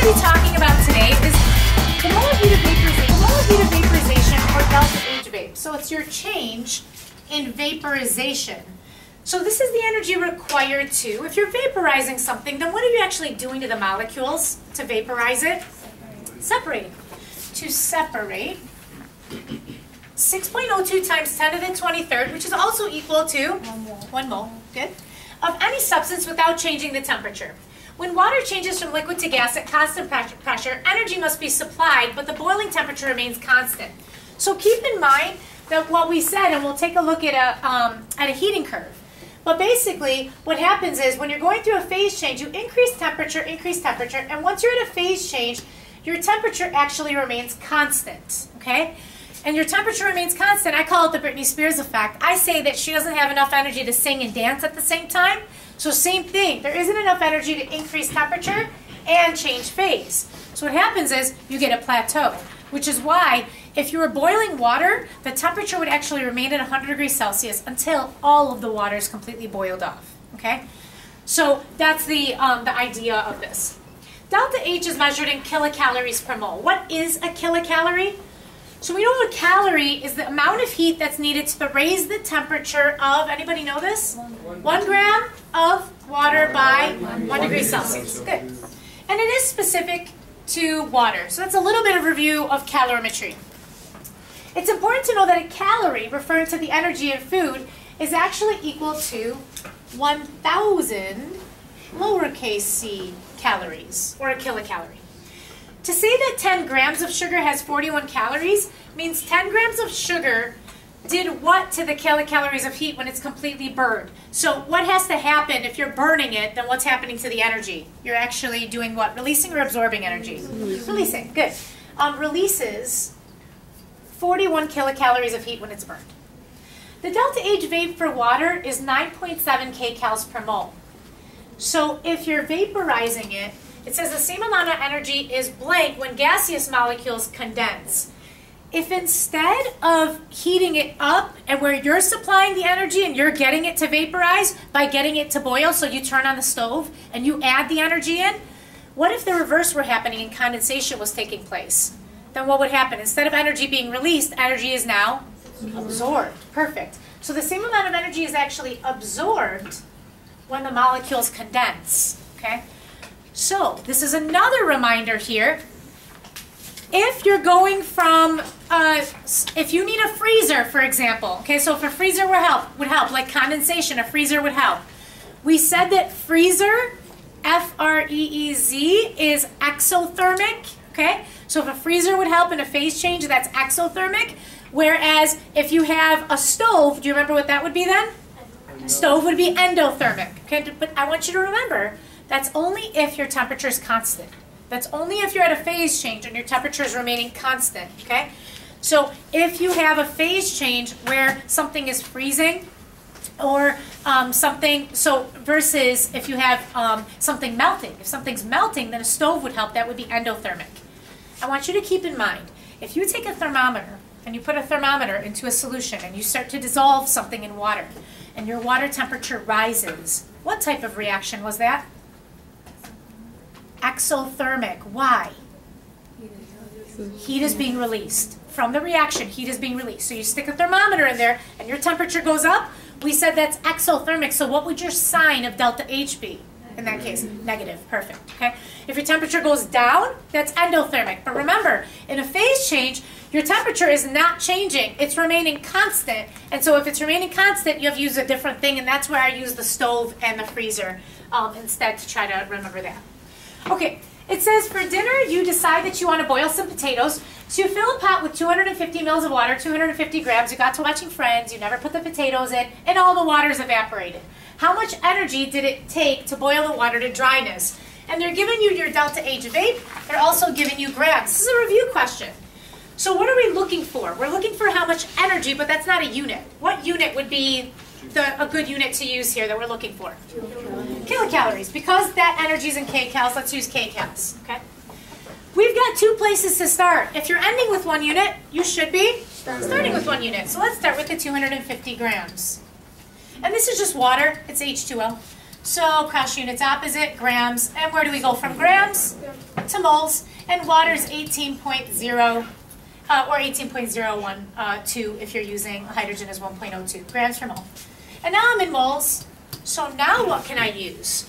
going to be talking about today is the molar heat of vaporization, molar vaporization or delta H vape. So it's your change in vaporization. So this is the energy required to, if you're vaporizing something, then what are you actually doing to the molecules to vaporize it? Separating. To separate 6.02 times 10 to the 23rd, which is also equal to one mole. 1 mole, good, of any substance without changing the temperature. When water changes from liquid to gas at constant pressure, energy must be supplied, but the boiling temperature remains constant. So keep in mind that what we said, and we'll take a look at a, um, at a heating curve. But basically, what happens is when you're going through a phase change, you increase temperature, increase temperature, and once you're at a phase change, your temperature actually remains constant, okay? And your temperature remains constant. I call it the Britney Spears effect. I say that she doesn't have enough energy to sing and dance at the same time, so same thing, there isn't enough energy to increase temperature and change phase. So what happens is you get a plateau, which is why if you were boiling water, the temperature would actually remain at 100 degrees Celsius until all of the water is completely boiled off, okay? So that's the, um, the idea of this. Delta H is measured in kilocalories per mole. What is a kilocalorie? So we know a calorie is the amount of heat that's needed to raise the temperature of, anybody know this? One gram of water by one degree Celsius. Good. And it is specific to water. So that's a little bit of review of calorimetry. It's important to know that a calorie, referring to the energy in food, is actually equal to 1,000 lowercase c calories, or a kilocalorie. To say that 10 grams of sugar has 41 calories means 10 grams of sugar did what to the kilocalories of heat when it's completely burned? So what has to happen if you're burning it, then what's happening to the energy? You're actually doing what? Releasing or absorbing energy? Releasing, good. Um, releases 41 kilocalories of heat when it's burned. The delta H vape for water is 9.7 kcals per mole. So if you're vaporizing it, it says the same amount of energy is blank when gaseous molecules condense. If instead of heating it up and where you're supplying the energy and you're getting it to vaporize by getting it to boil, so you turn on the stove and you add the energy in, what if the reverse were happening and condensation was taking place? Then what would happen? Instead of energy being released, energy is now absorbed. Perfect. So the same amount of energy is actually absorbed when the molecules condense. Okay? So this is another reminder here. If you're going from, uh, if you need a freezer, for example, okay, so if a freezer would help, would help, like condensation, a freezer would help. We said that freezer, F-R-E-E-Z, is exothermic, okay? So if a freezer would help in a phase change, that's exothermic. Whereas if you have a stove, do you remember what that would be then? Stove would be endothermic, okay? But I want you to remember, that's only if your temperature is constant. That's only if you're at a phase change and your temperature is remaining constant, okay? So if you have a phase change where something is freezing or um, something, so versus if you have um, something melting. If something's melting, then a stove would help. That would be endothermic. I want you to keep in mind, if you take a thermometer and you put a thermometer into a solution and you start to dissolve something in water and your water temperature rises, what type of reaction was that? Exothermic. Why? Heat is being released. From the reaction, heat is being released. So you stick a thermometer in there and your temperature goes up. We said that's exothermic. So what would your sign of delta H be? In that case, negative. Perfect. Okay. If your temperature goes down, that's endothermic. But remember, in a phase change, your temperature is not changing. It's remaining constant. And so if it's remaining constant, you have to use a different thing. And that's where I use the stove and the freezer um, instead to try to remember that. Okay, it says for dinner you decide that you want to boil some potatoes. So you fill a pot with 250 mils of water, 250 grams. You got to watching Friends, you never put the potatoes in, and all the water is evaporated. How much energy did it take to boil the water to dryness? And they're giving you your delta H vape. They're also giving you grams. This is a review question. So what are we looking for? We're looking for how much energy, but that's not a unit. What unit would be the, a good unit to use here that we're looking for? Kilocalories. Because that energy is in kcals, let's use kcals. Okay. We've got two places to start. If you're ending with one unit, you should be starting with one unit. So let's start with the 250 grams. And this is just water. It's H2O. So crush units opposite, grams, and where do we go from grams to moles? And water is 18.0 uh, or 18.01 uh, if you're using hydrogen as 1.02 grams per mole. And now I'm in moles. So now what can I use?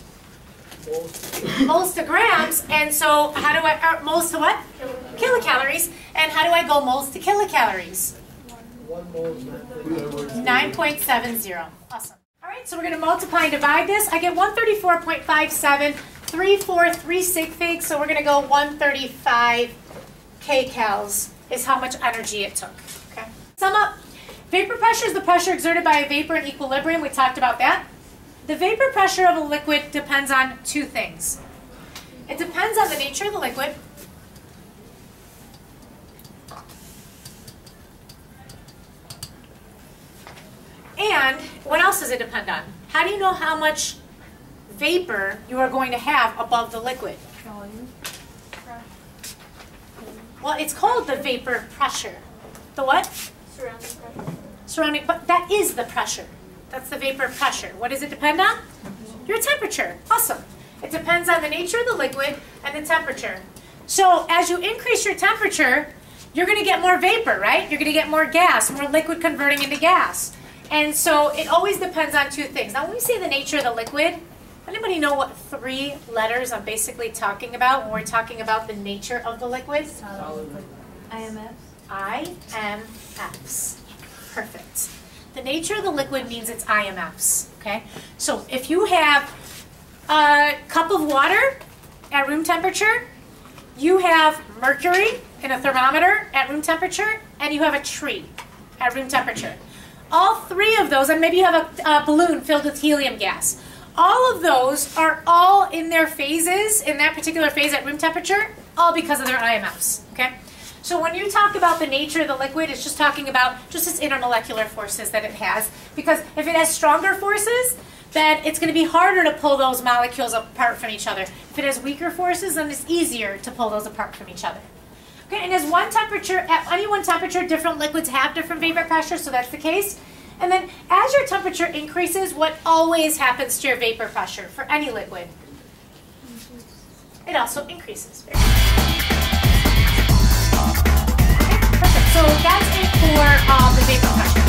moles to grams, and so how do I, uh, moles to what? Kilocalories. And how do I go moles to kilocalories? 9.70. Awesome. All right, so we're going to multiply and divide this. I get 134.57, 343 sig figs, so we're going to go 135 kcals is how much energy it took. Okay. Sum up. Vapor pressure is the pressure exerted by a vapor in equilibrium. We talked about that. The vapor pressure of a liquid depends on two things. It depends on the nature of the liquid. And what else does it depend on? How do you know how much vapor you are going to have above the liquid? Well, it's called the vapor pressure. The what? Surrounding pressure. Surrounding, but that is the pressure. That's the vapor pressure. What does it depend on? Your temperature. Awesome. It depends on the nature of the liquid and the temperature. So as you increase your temperature, you're going to get more vapor, right? You're going to get more gas, more liquid converting into gas. And so it always depends on two things. Now when we say the nature of the liquid, anybody know what three letters I'm basically talking about when we're talking about the nature of the liquid? IMF. IMFs. Perfect. The nature of the liquid means it's IMFs, okay? So if you have a cup of water at room temperature, you have mercury in a thermometer at room temperature, and you have a tree at room temperature. All three of those, and maybe you have a, a balloon filled with helium gas. All of those are all in their phases, in that particular phase at room temperature, all because of their IMFs, okay? So when you talk about the nature of the liquid, it's just talking about just its intermolecular forces that it has. Because if it has stronger forces, then it's going to be harder to pull those molecules apart from each other. If it has weaker forces, then it's easier to pull those apart from each other. Okay, and as one temperature, at any one temperature, different liquids have different vapor pressure, so that's the case. And then as your temperature increases, what always happens to your vapor pressure for any liquid? It also increases. So that's it for um, the vapor pressure.